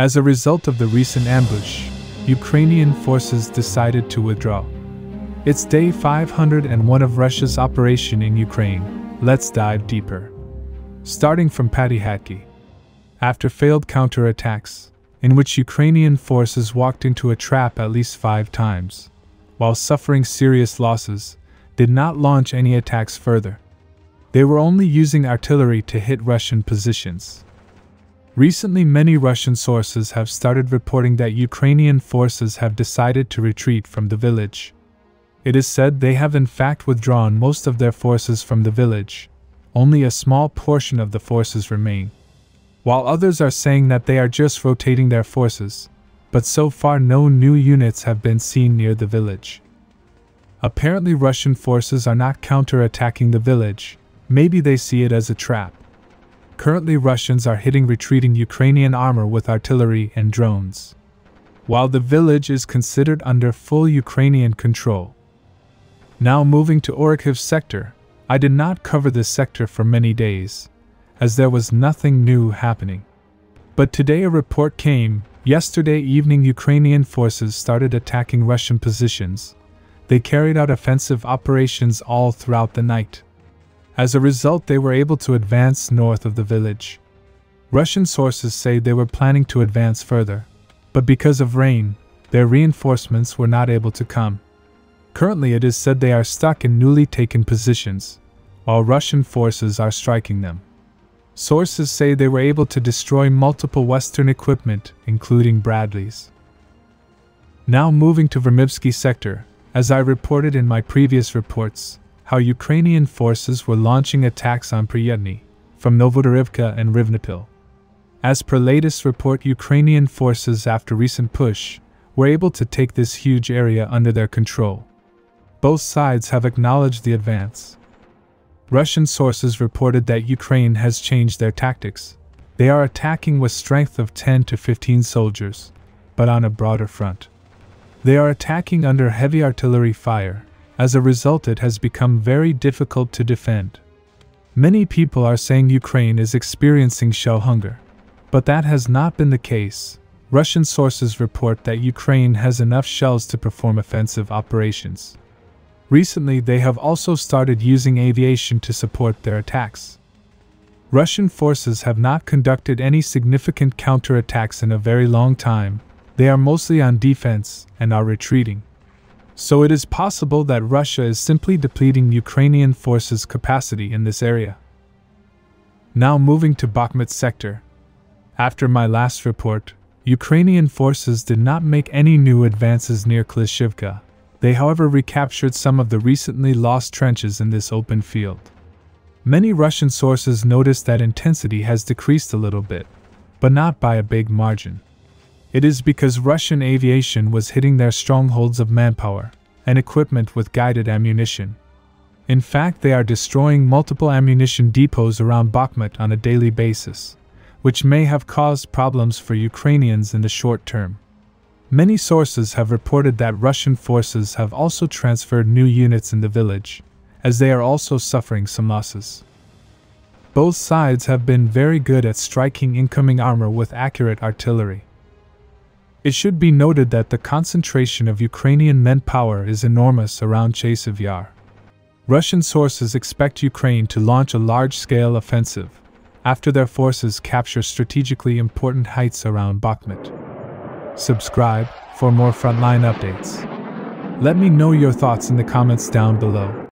As a result of the recent ambush, Ukrainian forces decided to withdraw. It's day 501 of Russia's operation in Ukraine. Let's dive deeper. Starting from Patihatki. After failed counterattacks, in which Ukrainian forces walked into a trap at least five times, while suffering serious losses, did not launch any attacks further. They were only using artillery to hit Russian positions. Recently, many Russian sources have started reporting that Ukrainian forces have decided to retreat from the village. It is said they have in fact withdrawn most of their forces from the village. Only a small portion of the forces remain. While others are saying that they are just rotating their forces, but so far no new units have been seen near the village. Apparently, Russian forces are not counter-attacking the village, maybe they see it as a trap. Currently, Russians are hitting retreating Ukrainian armor with artillery and drones. While the village is considered under full Ukrainian control. Now moving to Orikhiv sector, I did not cover this sector for many days, as there was nothing new happening. But today a report came. Yesterday evening, Ukrainian forces started attacking Russian positions. They carried out offensive operations all throughout the night. As a result, they were able to advance north of the village. Russian sources say they were planning to advance further, but because of rain, their reinforcements were not able to come. Currently, it is said they are stuck in newly taken positions, while Russian forces are striking them. Sources say they were able to destroy multiple Western equipment, including Bradleys. Now moving to Vremivsky sector, as I reported in my previous reports, how Ukrainian forces were launching attacks on Pryatny, from Novodarivka and Rivnepil. As per latest report, Ukrainian forces, after recent push, were able to take this huge area under their control. Both sides have acknowledged the advance. Russian sources reported that Ukraine has changed their tactics. They are attacking with strength of 10 to 15 soldiers, but on a broader front. They are attacking under heavy artillery fire, as a result, it has become very difficult to defend. Many people are saying Ukraine is experiencing shell hunger, but that has not been the case. Russian sources report that Ukraine has enough shells to perform offensive operations. Recently, they have also started using aviation to support their attacks. Russian forces have not conducted any significant counterattacks in a very long time, they are mostly on defense and are retreating so it is possible that Russia is simply depleting Ukrainian forces' capacity in this area. Now moving to Bakhmut sector. After my last report, Ukrainian forces did not make any new advances near Klishivka. They, however, recaptured some of the recently lost trenches in this open field. Many Russian sources noticed that intensity has decreased a little bit, but not by a big margin. It is because Russian aviation was hitting their strongholds of manpower and equipment with guided ammunition. In fact, they are destroying multiple ammunition depots around Bakhmut on a daily basis, which may have caused problems for Ukrainians in the short term. Many sources have reported that Russian forces have also transferred new units in the village, as they are also suffering some losses. Both sides have been very good at striking incoming armor with accurate artillery. It should be noted that the concentration of Ukrainian manpower is enormous around Chasiv Yar. Russian sources expect Ukraine to launch a large scale offensive after their forces capture strategically important heights around Bakhmut. Subscribe for more frontline updates. Let me know your thoughts in the comments down below.